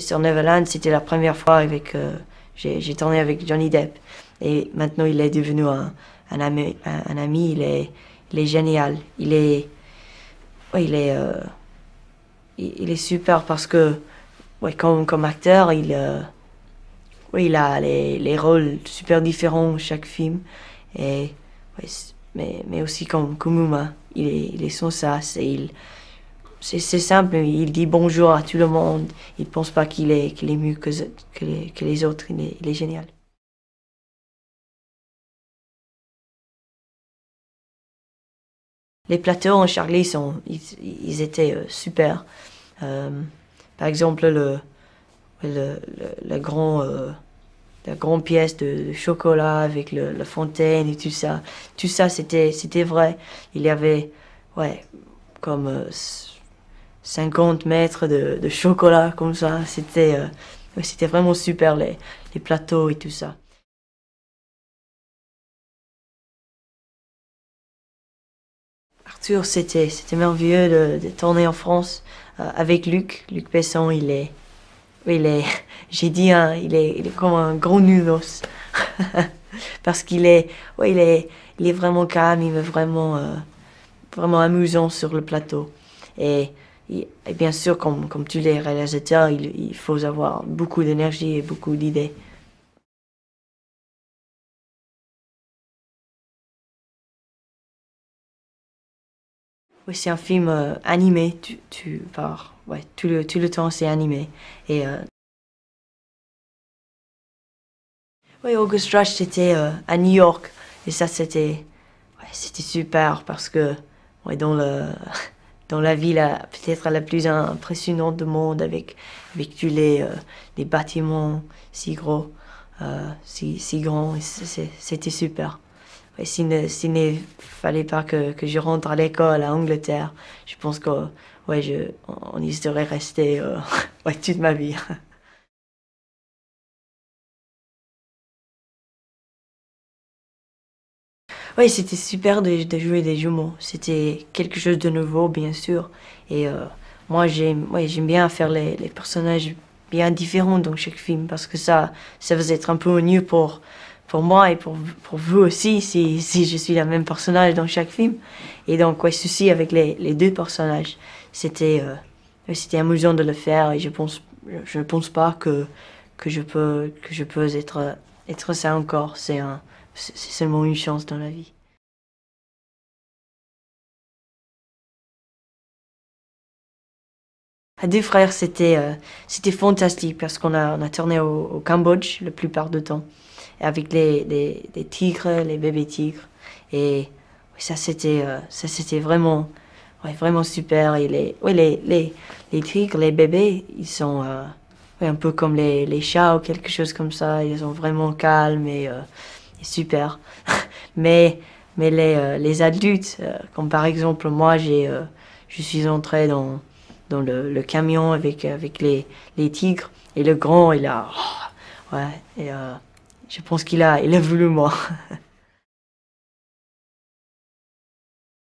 sur Neverland, c'était la première fois avec. euh, j'ai tourné avec Johnny Depp. Et maintenant, il est devenu un, ami, un, ami. Il est, génial. Il est. Il est. euh, il, est super parce que, ouais, comme, acteur, il. euh, il a les, les rôles super différents chaque film. Et, mais, aussi comme, comme humain. Il est, il sans sas il. C'est simple, il dit bonjour à tout le monde. Il ne pense pas qu'il est, qu'il est mieux que, que, les, que les autres. Il est, il est génial. Les plateaux en Charlie, sont, ils, ils étaient euh, super. Euh, par exemple, le, le, euh, la grande pièce de, chocolat avec la fontaine et tout ça. Tout ça, c'était, vrai. Il y avait, ouais, comme 50 mètres de, chocolat comme ça. C'était, euh, c'était vraiment super, les, les plateaux et tout ça. Arthur, c'était, merveilleux de, de tourner en France euh, avec Luc. Luc Besson, il est, il est, j'ai dit, hein, il est, il est comme un gros nulos. Parce qu'il est, ouais, il est, il est vraiment calme, il est vraiment, euh, vraiment amusant sur le plateau. Et, et bien sûr, comme, comme tous les réalisateurs, il, faut avoir beaucoup d'énergie et beaucoup d'idées. Oui, c'est un film euh, animé. Tu, tu par, ouais, tout le, tout le temps, c'est animé. Et euh, oui, August Rush, c'était euh, à New York. Et ça, c'était, ouais, super parce que ouais, dans le, dans la ville peut-être la plus impressionnante du monde, avec, avec tous les, euh, les bâtiments si gros, euh, si, si grands, c'était super. S'il ne, s'il ne fallait pas que, que je rentre à l'école à Angleterre, je pense que ouais, je, on y serait resté euh, ouais, toute ma vie. Oui, c'était super de, jouer des jumeaux. C'était quelque chose de nouveau, bien sûr. Et euh, moi, j'aime ouais, bien faire les, personnages bien différents dans chaque film parce que ça, ça va être un peu mieux pour, pour moi et pour, pour vous aussi si, si je suis la même personnage dans chaque film. Et donc, ouais, ceci avec les, deux personnages, c'était euh, c'était amusant de le faire et je pense, je pense pas que, que je peux, que je peux être, être ça encore. C'est un, c'est seulement une chance dans la vie. À deux frères, c'était euh, c'était fantastique parce qu'on a, on a tourné au, au Cambodge la plupart du temps, avec les, les, tigres, les bébés tigres. Et ouais, ça, c'était euh, ça c'était vraiment, ouais, vraiment super. Et les, ouais, les, les, les tigres, les bébés, ils sont euh, ouais, un peu comme les, les chats ou quelque chose comme ça. Ils sont vraiment calmes et, super. mais mais les, euh, les adultes, euh, comme par exemple moi, j'ai, euh, je suis entrée dans dans le, le camion avec, avec les, les tigres. Et le grand, il a. oh, ouais, et je pense qu'il a, il a voulu moi.